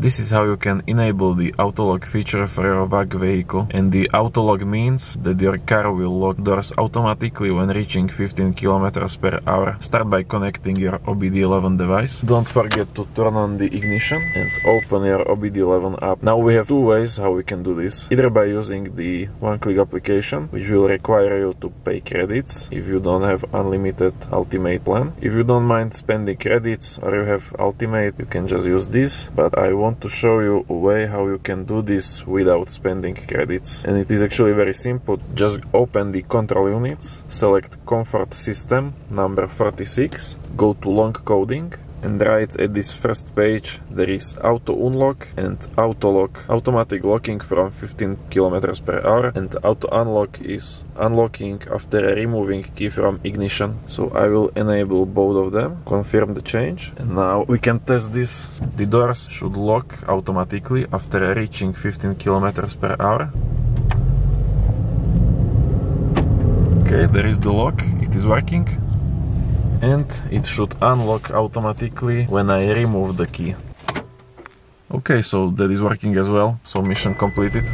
This is how you can enable the auto-lock feature for your VAG vehicle. And the auto-lock means that your car will lock doors automatically when reaching 15 km per hour. Start by connecting your OBDeleven device. Don't forget to turn on the ignition and open your OBDeleven app. Now we have two ways how we can do this. Either by using the one-click application, which will require you to pay credits if you don't have unlimited ultimate plan. If you don't mind spending credits or you have ultimate, you can just use this. But I want to show you a way how you can do this without spending credits. And it is actually very simple. Just open the control units, select comfort system number 46, go to long coding and right at this first page there is auto unlock and auto lock automatic locking from 15 km per hour and auto unlock is unlocking after removing key from ignition. So I will enable both of them confirm the change and now we can test this. The doors should lock automatically after reaching 15 km per hour. Okay there is the lock. It is working and it should unlock automatically when I remove the key. Okay, so that is working as well, so mission completed.